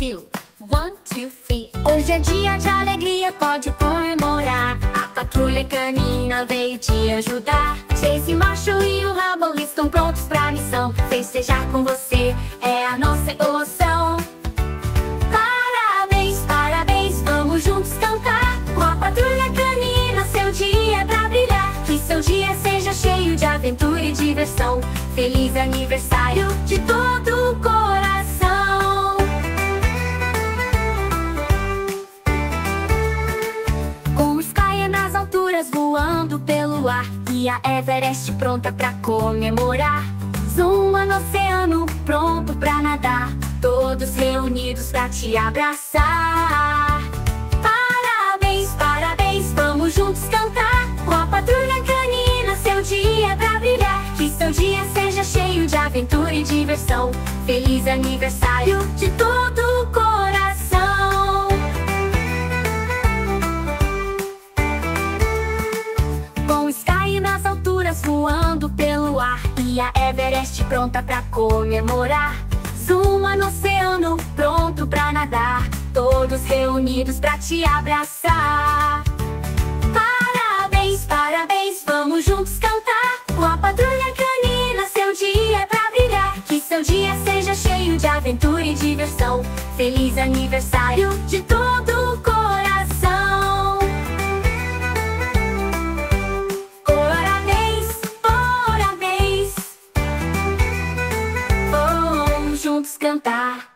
two, one, two, three. Hoje é dia de alegria, pode comemorar. A patrulha canina veio te ajudar. Chase, macho e o Rabo estão prontos pra missão. Festejar com você é a nossa emoção. Parabéns, parabéns, vamos juntos cantar. Com a patrulha canina, seu dia é pra brilhar. Que seu dia seja cheio de aventura e diversão. Feliz aniversário de todo nas alturas voando pelo ar E a Everest pronta pra comemorar. Zuma no oceano pronto pra nadar. Todos reunidos pra te abraçar. Parabéns, parabéns, vamos juntos cantar. Com a patrulha canina, seu dia é pra brilhar. Que seu dia seja cheio de aventura e diversão. Feliz aniversário de todo o coração voando pelo ar. E a Everest pronta pra comemorar. Zuma no oceano pronto pra nadar. Todos reunidos pra te abraçar. Parabéns, parabéns, vamos juntos cantar. Com a patrulha canina, seu dia é pra brilhar. Que seu dia seja cheio de aventura e diversão. Feliz aniversário de todo juntos cantar.